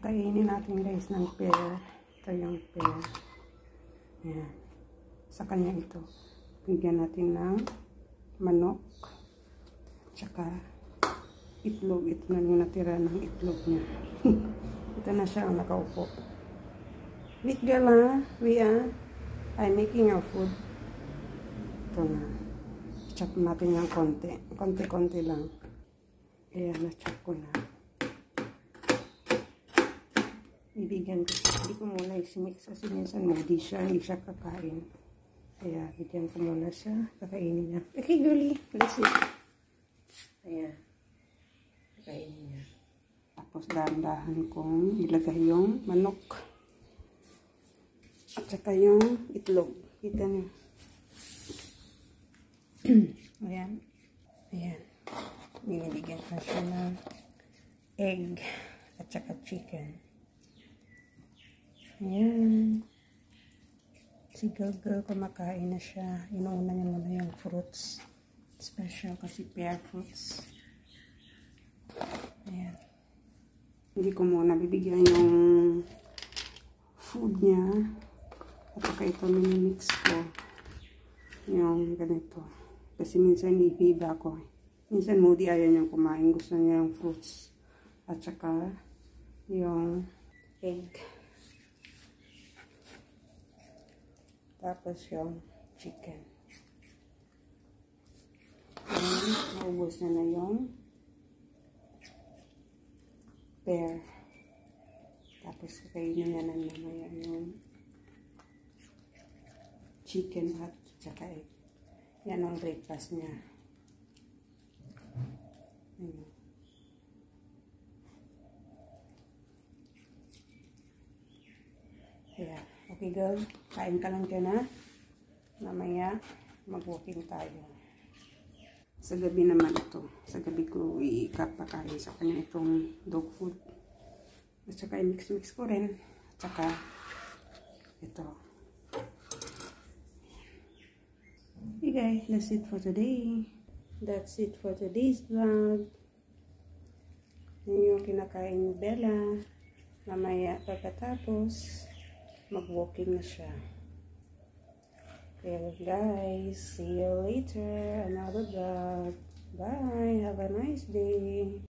Kakainin natin guys ng pear. Ito yung pear. Ayan. Sa kanya ito. Bigyan natin ng manok. Tsaka itlog. Ito na yung natira ng itlog niya. ito na siya ang nakaupo. Big girl ha. We are I'm making our food. Ito na. Chop natin yung konti. Konti-konti lang. Ayan, na-chop ko na. Bibigyan ko. Hindi ko muna isimix kasi minsan moody siya. Hindi siya kakain. Kaya bigyan ko muna siya. Kakainin niya. Okay, girly. Let's eat. Ayan. Kakainin niya. Tapos dahan-dahan kong ilagay yung manok. At saka yung itlog. Kita niyo. Ayan. Ayan. Binibigyan ko siya ng egg at saka chicken. Ayan. Si girl girl kumakain na siya. Inuuna niya muna yung fruits. Special kasi pear fruits. Ayan. Hindi ko muna bibigyan yung food niya. At saka ito minimix ko. Yung ganito. Kasi minsan ihiba ko. Minsan moody ayaw niyang kumain. Gusto niya yung fruits. At saka yung egg. Tapos yung chicken. Ayan, naubos na na yung pear. Tapos kakainin na ng mamaya yung chicken at saka egg. Yan ang breakfast niya. Ayan. Kaya, okay girl, kain ka lang dyan ha. Mamaya, mag-walking tayo. Sa gabi naman ito. Sa gabi ko ikapakain sa kanya itong dog food. At saka i-mix-mix ko rin. At saka ito. Okay guys, that's it for today. That's it for today's vlog. Yan yung kinakain ni Bella. Mamaya pagkatapos, mag-walking na siya. Okay guys, see you later. Another vlog. Bye. Have a nice day.